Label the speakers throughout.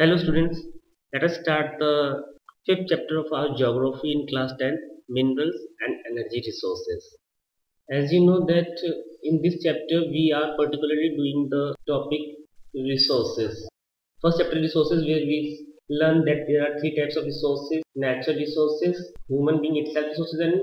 Speaker 1: Hello students, let us start the fifth chapter of our geography in class 10 minerals and energy resources. As you know that in this chapter we are particularly doing the topic resources. First chapter resources where we learn that there are three types of resources natural resources, human being itself resources and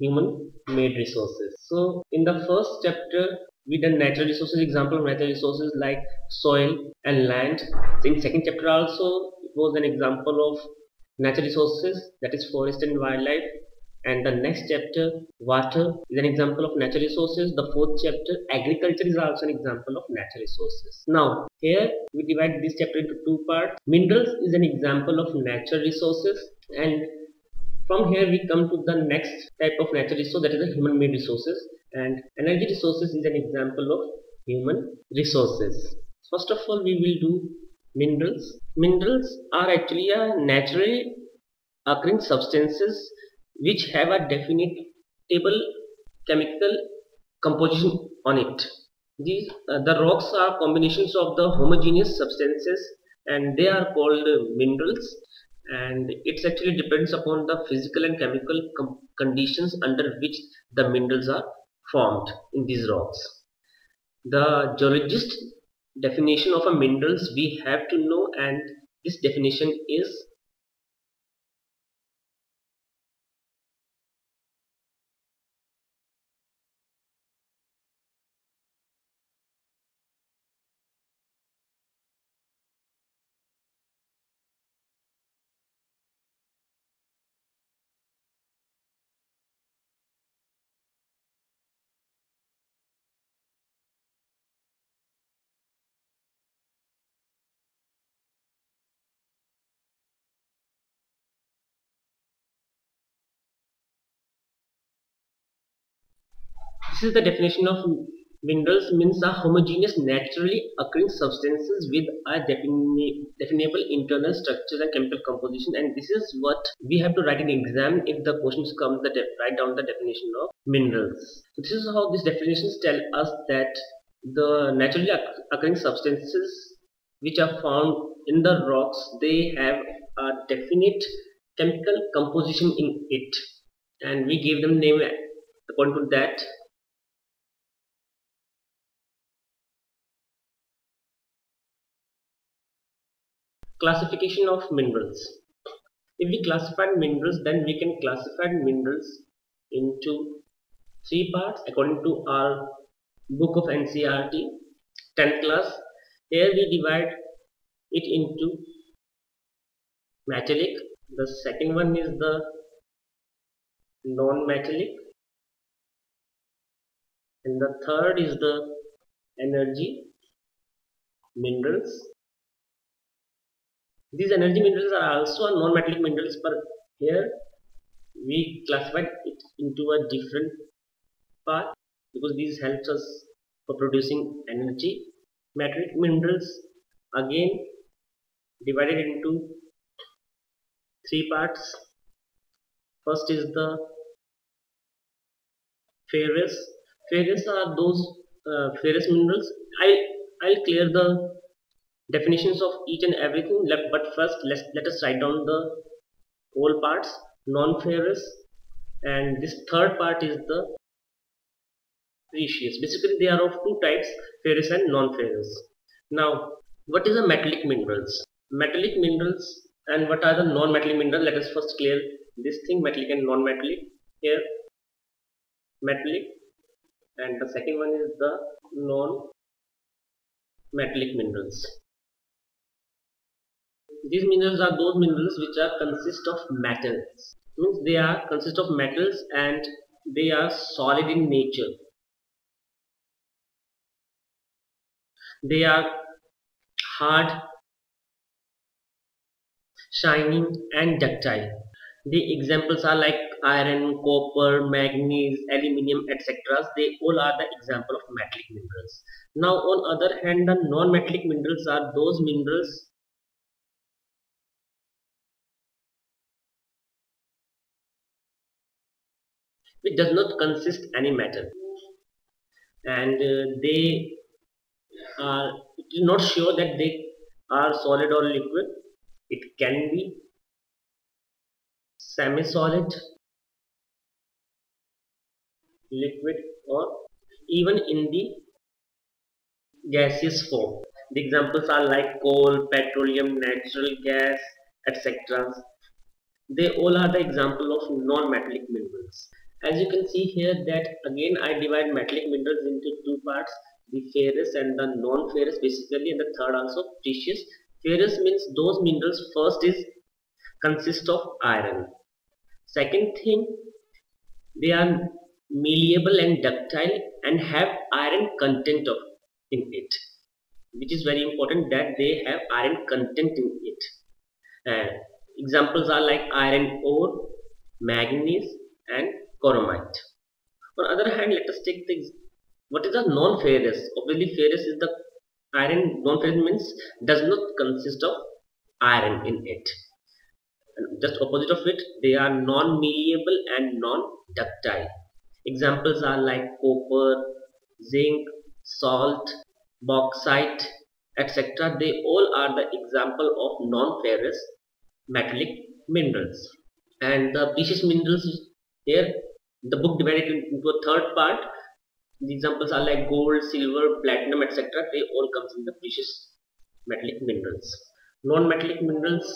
Speaker 1: human made resources. So in the first chapter we done natural resources example of natural resources like soil and land. In second chapter also it was an example of natural resources that is forest and wildlife. And the next chapter water is an example of natural resources. The fourth chapter agriculture is also an example of natural resources. Now here we divide this chapter into two parts. Minerals is an example of natural resources. And from here we come to the next type of natural resource that is the human made resources and energy resources is an example of human resources. First of all we will do minerals. Minerals are actually a naturally occurring substances which have a definite table chemical composition on it. These uh, the rocks are combinations of the homogeneous substances and they are called minerals and it actually depends upon the physical and chemical conditions under which the minerals are formed in these rocks. The geologist definition of a minerals we have to know and this definition is This is the definition of minerals means a homogeneous naturally occurring substances with a defini definable internal structure and chemical composition. And this is what we have to write in exam if the questions come that write down the definition of minerals. This is how these definitions tell us that the naturally occurring substances which are found in the rocks they have a definite chemical composition in it. And we give them name according to that Classification of minerals. If we classify minerals, then we can classify minerals into three parts according to our book of NCERT 10th class. Here we divide it into metallic. The second one is the non-metallic and the third is the energy minerals these energy minerals are also non-metallic minerals but here we classified it into a different part because this helps us for producing energy. Metallic minerals again divided into three parts. First is the ferrous. Ferrous are those uh, ferrous minerals. I I'll clear the definitions of each and everything but first let's let us write down the whole parts non-ferrous and this third part is the precious. Basically they are of two types ferrous and non-ferrous. Now what is a metallic minerals? Metallic minerals and what are the non-metallic minerals? Let us first clear this thing metallic and non-metallic. Here metallic and the second one is the non metallic minerals these minerals are those minerals which are consist of metals. Means they are consist of metals and they are solid in nature. They are hard shining and ductile. The examples are like iron copper manganese aluminium etc they all are the example of metallic minerals. Now on other hand the non-metallic minerals are those minerals which does not consist any matter. And uh, they are not sure that they are solid or liquid. It can be semi-solid liquid or even in the gaseous form. The examples are like coal petroleum natural gas etc they all are the example of non-metallic minerals as you can see here that again I divide metallic minerals into two parts the ferrous and the non-ferrous basically and the third also precious. Ferrous means those minerals first is consist of iron. Second thing they are malleable and ductile and have iron content of in it which is very important that they have iron content in it. Uh, examples are like iron ore manganese and chromite on other hand let us take the what is a non-ferrous obviously ferrous is the iron. Non-ferrous means does not consist of iron in it. And just opposite of it they are non-malleable and non-ductile. Examples are like copper zinc salt bauxite etc they all are the example of non-ferrous metallic minerals. And the precious minerals here the book divided into a third part. The examples are like gold silver platinum etc they all comes in the precious metallic minerals. Non-metallic minerals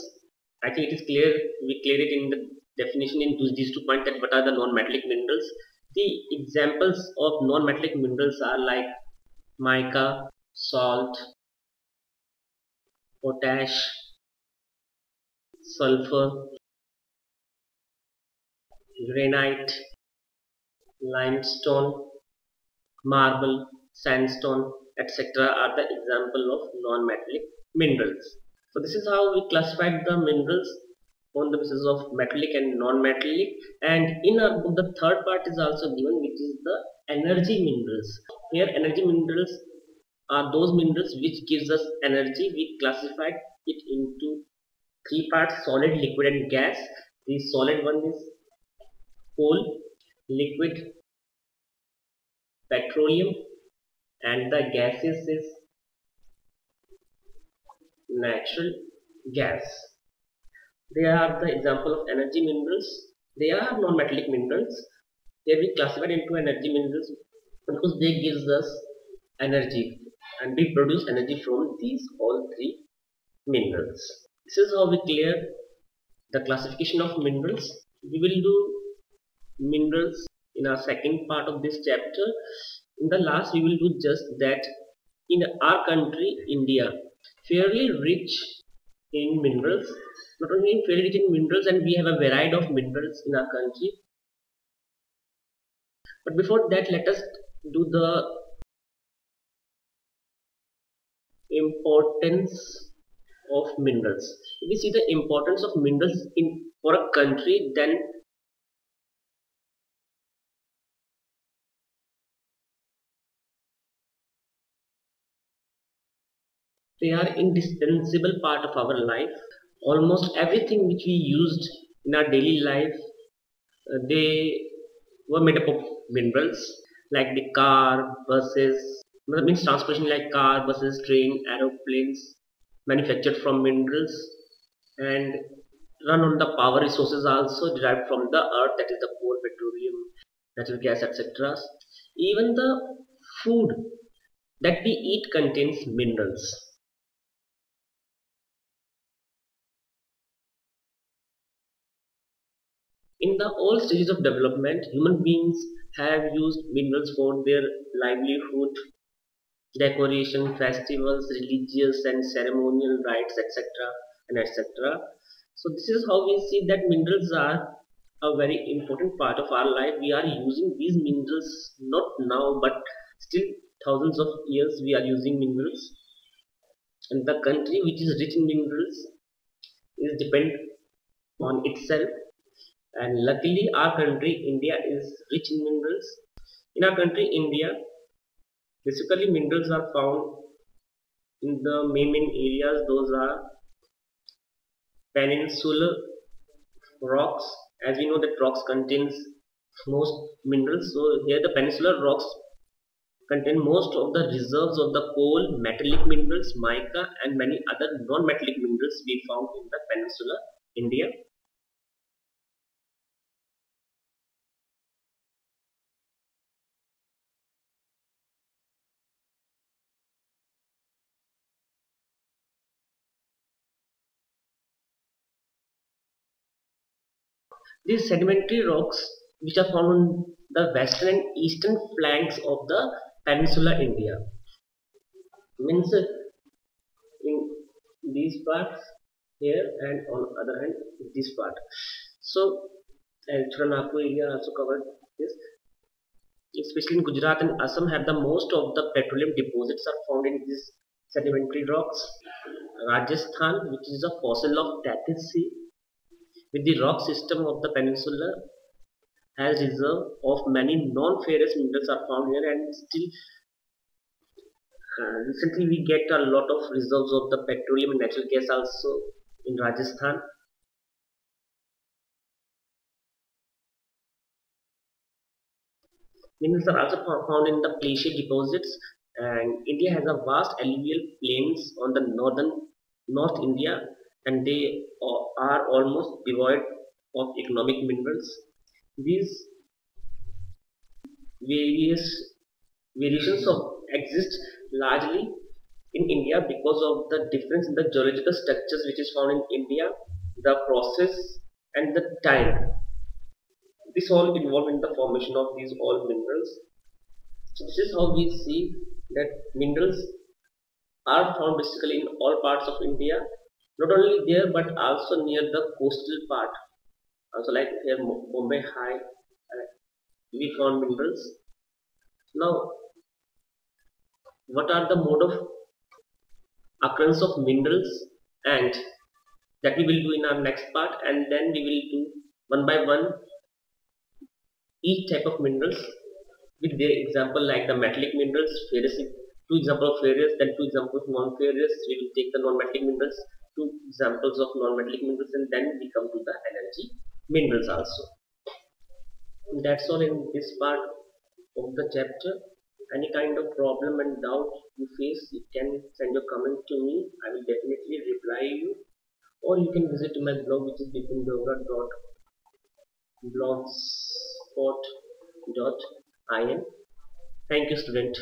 Speaker 1: i think it is clear we clear it in the definition in these two points that what are the non-metallic minerals. The examples of non-metallic minerals are like mica salt potash sulfur granite limestone marble sandstone etc are the example of non-metallic minerals. So this is how we classified the minerals on the basis of metallic and non-metallic. And in our book the third part is also given which is the energy minerals. Here energy minerals are those minerals which gives us energy. We classified it into three parts solid liquid and gas. The solid one is coal liquid petroleum and the gases is natural gas. They are the example of energy minerals. They are non-metallic minerals. They will be classified into energy minerals because they gives us energy and we produce energy from these all three minerals. This is how we clear the classification of minerals. We will do minerals in our second part of this chapter. In the last we will do just that. In our country India fairly rich in minerals. Not only fairly rich in minerals and we have a variety of minerals in our country. But before that let us do the importance of minerals. If we see the importance of minerals in for a country then they are indispensable part of our life. Almost everything which we used in our daily life uh, they were made up of minerals like the car buses means transportation like car buses train aeroplanes manufactured from minerals and run on the power resources also derived from the earth that is the coal petroleum natural gas etc even the food that we eat contains minerals In the all stages of development, human beings have used minerals for their livelihood, decoration, festivals, religious and ceremonial rites, etc. and etc. So this is how we see that minerals are a very important part of our life. We are using these minerals not now but still thousands of years we are using minerals. And the country which is rich in minerals is depend on itself and luckily our country India is rich in minerals. In our country India basically minerals are found in the main main areas. Those are peninsular rocks. As we know that rocks contains most minerals. So here the peninsular rocks contain most of the reserves of the coal, metallic minerals, mica and many other non-metallic minerals we found in the peninsula India. These sedimentary rocks which are found on the western and eastern flanks of the peninsula India. Means in these parts here and on other hand this part. So and Chotanagpur area also covered this. Especially in Gujarat and Assam have the most of the petroleum deposits are found in these sedimentary rocks. Rajasthan which is a fossil of Tethys Sea with the rock system of the peninsula has reserve of many non-ferrous minerals are found here and still uh, recently we get a lot of reserves of the petroleum and natural gas also in Rajasthan. Minerals are also found in the glacier deposits and India has a vast alluvial plains on the northern North India and they uh, are almost devoid of economic minerals. These various variations of exist largely in India because of the difference in the geological structures which is found in India, the process and the time. This all involved in the formation of these all minerals. So this is how we see that minerals are found basically in all parts of India not only there but also near the coastal part. Also like here Bombay High uh, we found minerals. Now what are the mode of occurrence of minerals? And that we will do in our next part and then we will do one by one each type of minerals with their example like the metallic minerals ferrous two examples of ferrous then two examples of non-ferrous. We will take the non-metallic minerals two examples of non-metallic minerals and then we come to the energy minerals also. That's all in this part of the chapter. Any kind of problem and doubt you face you can send your comment to me. I will definitely reply you. Or you can visit my blog which is bipindogra.blogspot.in thank you student